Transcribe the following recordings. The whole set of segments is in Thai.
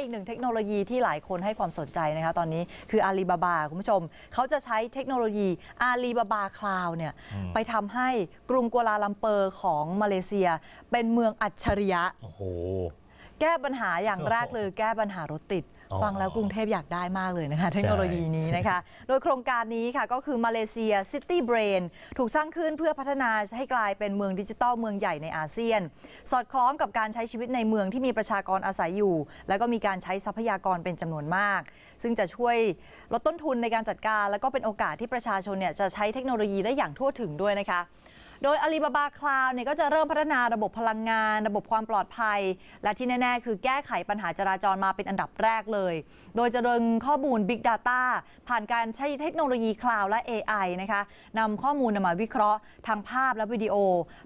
อีกหนึ่งเทคโนโลยีที่หลายคนให้ความสนใจนะคะตอนนี้คืออาลีบาบาคุณผู้ชม เขาจะใช้เทคโนโลยี Alibaba Cloud เนี่ยอืมไปทำให้กรุงกัวลาลัมเปอร์ของมาเลเซีย เป็นเมืองอัจฉริยะ โอ้โห แก้ปัญหาอย่างแรกเลยแก้ปัญหารถติดอ๋อฟังแล้วกรุงเทพอยากได้มากเลยนะคะ เทคโนโลยีนี้นะคะ โดยโครงการนี้ค่ะก็คือมาเลเซีย City Brain ถูกสร้างขึ้นเพื่อพัฒนาให้กลายเป็นเมืองดิจิทัลเมืองใหญ่ในอาเซียน สอดคล้องกับการใช้ชีวิตในเมืองที่มีประชากรอาศัยอยู่ แล้วก็มีการใช้ทรัพยากรเป็นจำนวนมาก ซึ่งจะช่วยลดต้นทุนในการจัดการ แล้วก็เป็นโอกาสที่ประชาชนเนี่ยจะใช้เทคโนโลยีได้อย่างทั่วถึงด้วยนะคะ โดย Alibaba Cloud เนี่ยก็จะเริ่มพัฒนาระบบพลังงาน ระบบความปลอดภัย และที่แน่ ๆ คือแก้ไขปัญหาจราจรมาเป็นอันดับแรกเลย โดยจะดึงข้อมูล Big Data ผ่านการใช้เทคโนโลยีคลาวด์และ AI นะคะนำข้อมูลมาวิเคราะห์ทางภาพและวิดีโอ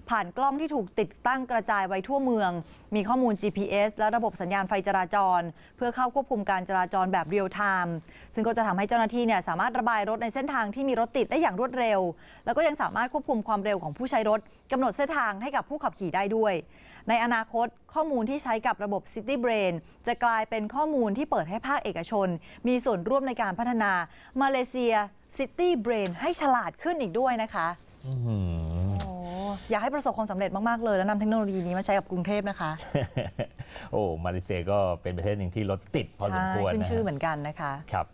ผ่านกล้องที่ถูกติดตั้งกระจายไว้ทั่วเมือง มีข้อมูล GPS และระบบสัญญาณไฟจราจร เพื่อเข้าควบคุมการจราจรแบบเรียลไทม์ซึ่งก็จะทำให้เจ้าหน้าที่เนี่ยสามารถระบายรถในเส้นทางที่มีรถติดได้อย่างรวดเร็ว แล้วก็ยังสามารถควบคุมความเร็วของผู้ใช้รถกำหนดเส้นทางให้กับผู้ขับขี่ได้ด้วย ในอนาคตข้อมูลที่ใช้กับระบบ City Brain จะกลายเป็นข้อมูลที่เปิดให้ภาคเอกชน มีส่วนร่วมในการพัฒนามาเลเซีย City Brain ให้ฉลาดขึ้นอีกด้วยนะคะอื้อหือโอ้อยากให้ประสบความสำเร็จมาก ๆ เลย แล้วนำเทคโนโลยีนี้มาใช้กับกรุงเทพนะคะ โอ้ มาเลเซียก็เป็นประเทศหนึ่งที่รถติดพอสมควรใช่ขึ้นนะชื่อฮะเหมือนกันนะคะ ครับ